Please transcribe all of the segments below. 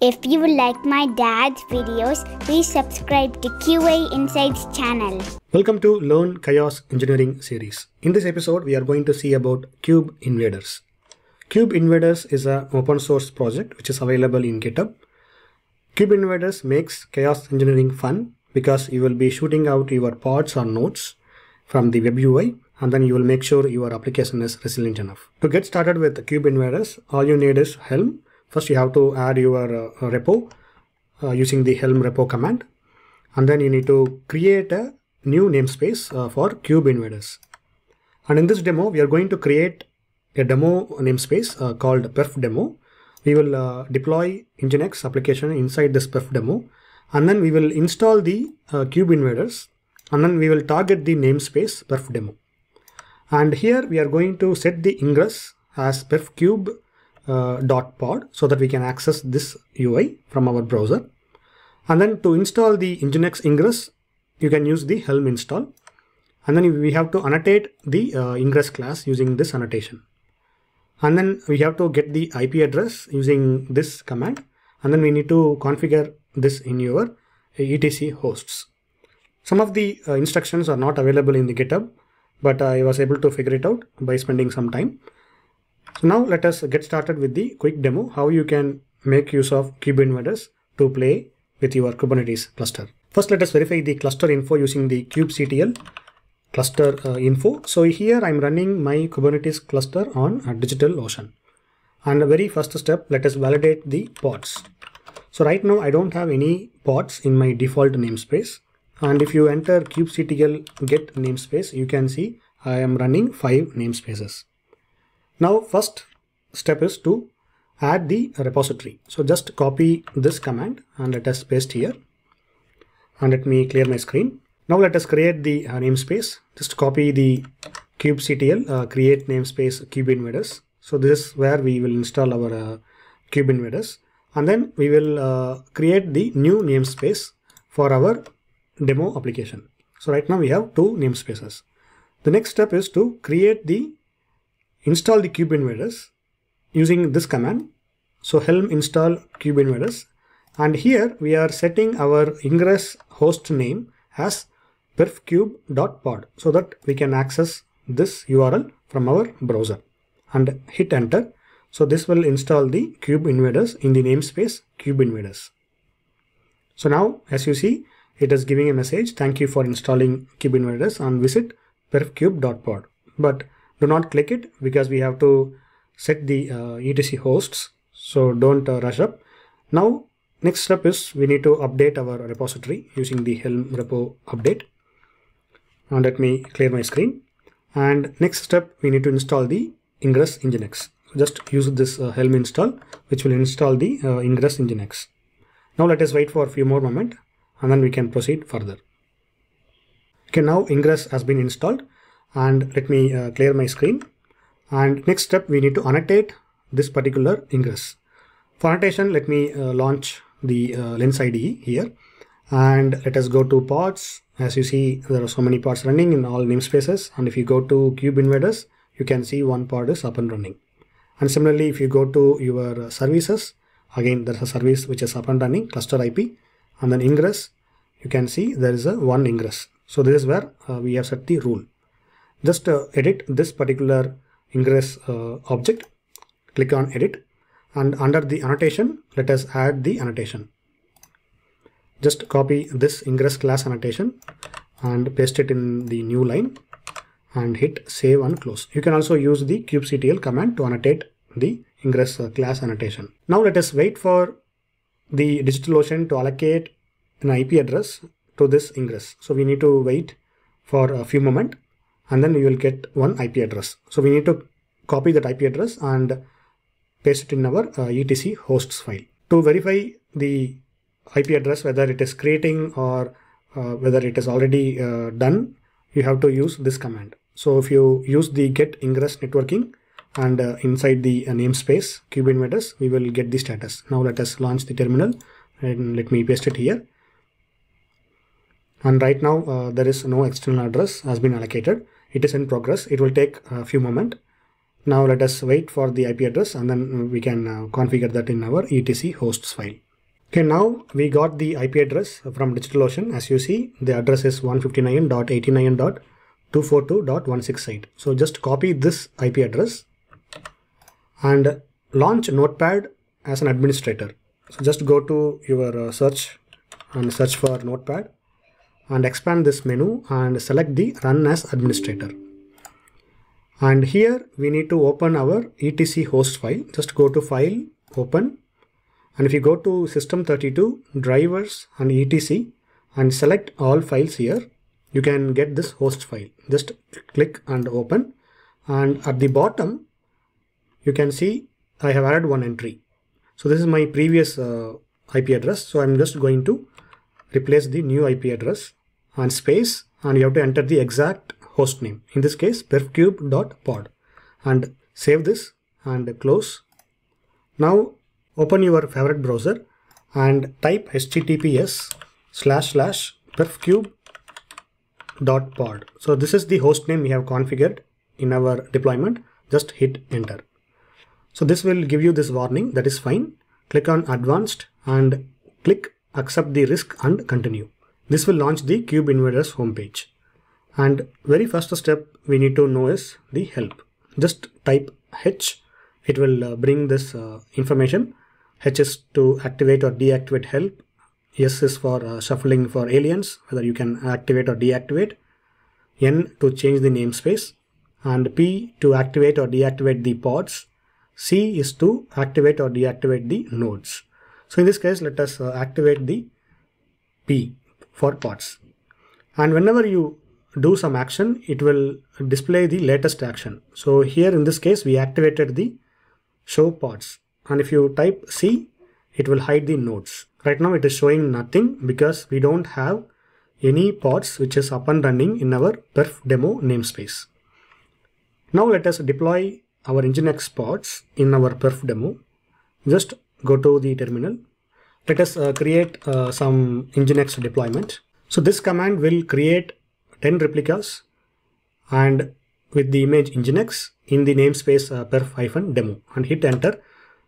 If you like my dad's videos, please subscribe to QA Insights channel. Welcome to Learn Chaos Engineering series. In this episode, we are going to see about KubeInvaders. Cube Invaders is an open source project which is available in GitHub. KubeInvaders makes chaos engineering fun because you will be shooting out your pods or nodes from the web UI and then you will make sure your application is resilient enough. To get started with KubeInvaders, all you need is Helm First, you have to add your uh, repo uh, using the Helm repo command. And then you need to create a new namespace uh, for KubeInvaders. And in this demo, we are going to create a demo namespace uh, called perf demo. We will uh, deploy Nginx application inside this perf demo. And then we will install the uh, KubeInvaders. And then we will target the namespace perf demo. And here we are going to set the ingress as perfcube uh, dot pod so that we can access this UI from our browser. And then to install the Nginx ingress, you can use the Helm install. And then we have to annotate the uh, ingress class using this annotation. And then we have to get the IP address using this command. And then we need to configure this in your etc hosts. Some of the uh, instructions are not available in the GitHub, but I was able to figure it out by spending some time. Now let us get started with the quick demo how you can make use of KubeInvaders to play with your Kubernetes cluster. First let us verify the cluster info using the kubectl cluster uh, info. So here I'm running my Kubernetes cluster on uh, DigitalOcean. And the very first step, let us validate the pods. So right now I don't have any pods in my default namespace. And if you enter kubectl get namespace, you can see I am running five namespaces. Now first step is to add the repository. So just copy this command and let us paste here. And let me clear my screen. Now let us create the uh, namespace. Just copy the kubectl uh, create namespace kubeinvaders. So this is where we will install our uh, kubeinvaders. And then we will uh, create the new namespace for our demo application. So right now we have two namespaces. The next step is to create the install the kubeinvaders using this command. So helm install kubeinvaders. And here we are setting our ingress host name as perfcube.pod so that we can access this URL from our browser and hit enter. So this will install the kubeinvaders in the namespace kubeinvaders. So now as you see, it is giving a message. Thank you for installing kubeinvaders and visit perfcube.pod. But do not click it because we have to set the uh, etc hosts. So don't uh, rush up. Now next step is we need to update our repository using the helm repo update. And let me clear my screen. And next step we need to install the ingress nginx. So just use this uh, helm install which will install the uh, ingress nginx. Now let us wait for a few more moments and then we can proceed further. Okay now ingress has been installed and let me uh, clear my screen. And next step we need to annotate this particular ingress. For annotation let me uh, launch the uh, lens IDE here. And let us go to pods. As you see there are so many pods running in all namespaces and if you go to kubeinvaders you can see one pod is up and running. And similarly if you go to your services again there's a service which is up and running cluster IP and then ingress you can see there is a one ingress. So this is where uh, we have set the rule just uh, edit this particular ingress uh, object. Click on edit. And under the annotation let us add the annotation. Just copy this ingress class annotation and paste it in the new line and hit save and close. You can also use the kubectl command to annotate the ingress uh, class annotation. Now let us wait for the DigitalOcean to allocate an IP address to this ingress. So we need to wait for a few moments and then we will get one IP address. So we need to copy that IP address and paste it in our uh, etc hosts file. To verify the IP address, whether it is creating or uh, whether it is already uh, done, you have to use this command. So if you use the get ingress networking and uh, inside the uh, namespace kubeinvaders, we will get the status. Now let us launch the terminal and let me paste it here. And right now uh, there is no external address has been allocated it is in progress it will take a few moment now let us wait for the IP address and then we can uh, configure that in our etc hosts file Okay, now we got the IP address from DigitalOcean. As you see, the address is 159.89.242.168. So just copy this IP address and launch Notepad as an administrator. So just go to your uh, search and search for Notepad and expand this menu and select the run as administrator. And here we need to open our etc host file. Just go to file, open. And if you go to system32, drivers and etc and select all files here, you can get this host file. Just click and open. And at the bottom, you can see I have added one entry. So this is my previous uh, IP address. So I'm just going to replace the new IP address and space and you have to enter the exact host name. In this case, perfcube.pod and save this and close. Now open your favorite browser and type https slash slash perfcube.pod. So this is the host name we have configured in our deployment. Just hit enter. So this will give you this warning that is fine. Click on advanced and click accept the risk and continue. This will launch the KubeInvaders homepage. And very first step we need to know is the help. Just type H. It will uh, bring this uh, information. H is to activate or deactivate help. S is for uh, shuffling for aliens, whether you can activate or deactivate. N to change the namespace. And P to activate or deactivate the pods. C is to activate or deactivate the nodes. So in this case, let us uh, activate the P for pods. And whenever you do some action, it will display the latest action. So here in this case, we activated the show pods. And if you type C, it will hide the nodes. Right now it is showing nothing because we don't have any pods which is up and running in our perf demo namespace. Now let us deploy our Nginx pods in our perf demo. Just go to the terminal. Let us uh, create uh, some Nginx deployment. So this command will create 10 replicas and with the image Nginx in the namespace uh, perf-demo and hit enter.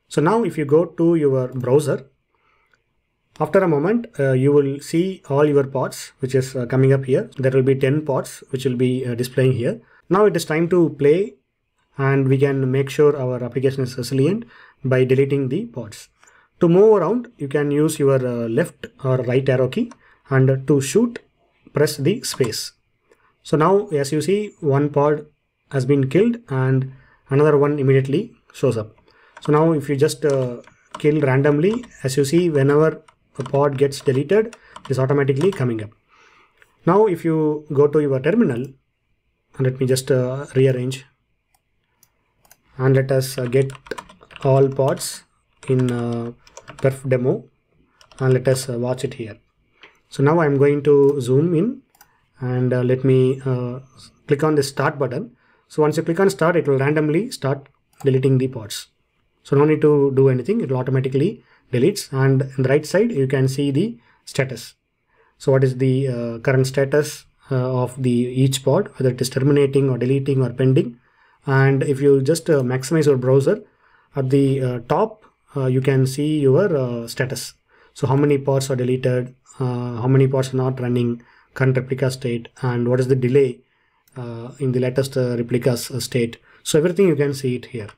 So now if you go to your browser, after a moment, uh, you will see all your pods, which is uh, coming up here. There will be 10 pods, which will be uh, displaying here. Now it is time to play and we can make sure our application is resilient by deleting the pods. To move around, you can use your uh, left or right arrow key and to shoot, press the space. So now as you see, one pod has been killed and another one immediately shows up. So now if you just uh, kill randomly, as you see, whenever a pod gets deleted, it is automatically coming up. Now if you go to your terminal, and let me just uh, rearrange and let us uh, get all pods in uh, perf demo and let us uh, watch it here. So now I'm going to zoom in and uh, let me uh, click on the start button. So once you click on start, it will randomly start deleting the pods. So no need to do anything. It will automatically deletes and in the right side, you can see the status. So what is the uh, current status uh, of the each pod, whether it is terminating or deleting or pending. And if you just uh, maximize your browser at the top, Uh, you can see your uh, status. So how many pods are deleted, uh, how many pods are not running, current replica state, and what is the delay uh, in the latest replicas state. So everything you can see it here.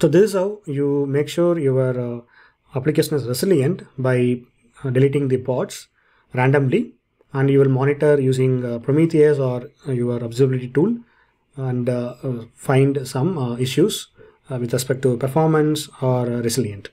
So this is how you make sure your uh, application is resilient by uh, deleting the pods randomly and you will monitor using uh, Prometheus or your observability tool and find some issues Uh, with respect to performance or resilient.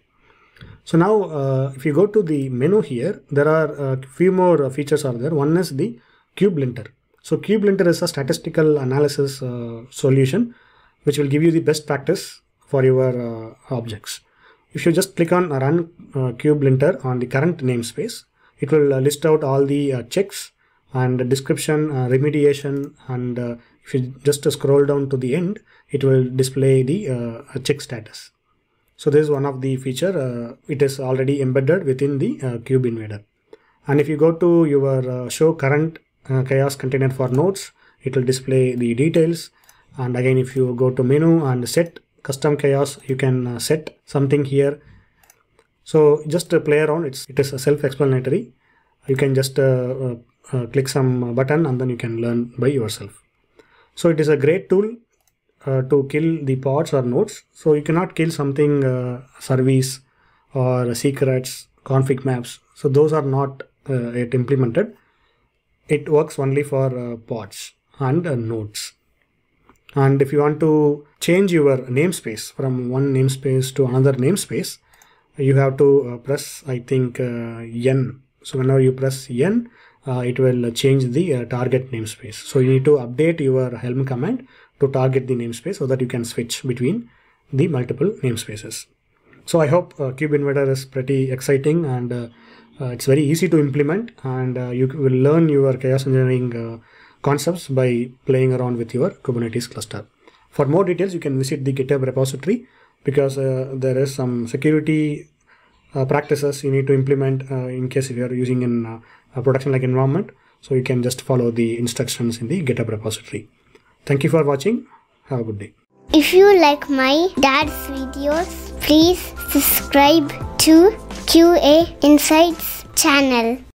So now uh, if you go to the menu here, there are a few more features are there. One is the cube kubelinter. So cube kubelinter is a statistical analysis uh, solution which will give you the best practice for your uh, objects. If you just click on run uh, cube kubelinter on the current namespace, it will list out all the checks and description, remediation and if you just scroll down to the end, it will display the uh, check status. So this is one of the feature. Uh, it is already embedded within the uh, KubeInvader. And if you go to your show current chaos container for nodes, it will display the details. And again, if you go to menu and set custom chaos, you can set something here. So just uh, play around. It's it is self-explanatory. You can just uh, uh, uh, click some button and then you can learn by yourself. So it is a great tool uh, to kill the pods or nodes. So you cannot kill something uh, service or secrets, config maps. So those are not uh, yet implemented. It works only for uh, pods and uh, nodes. And if you want to change your namespace from one namespace to another namespace, you have to uh, press, I think, N. So whenever you press N, it will change the uh, target namespace. So you need to update your Helm command to target the namespace so that you can switch between the multiple namespaces. So I hope uh, KubeInvader is pretty exciting and uh, uh, it's very easy to implement and uh, you will learn your chaos engineering uh, concepts by playing around with your Kubernetes cluster. For more details, you can visit the GitHub repository because uh, there is some security uh, practices you need to implement uh, in case if you are using in uh, a production like environment. So you can just follow the instructions in the GitHub repository. Thank you for watching. Have a good day. If you like my dad's videos, please subscribe to QA Insights channel.